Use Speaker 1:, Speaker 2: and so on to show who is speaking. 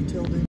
Speaker 1: you tilted.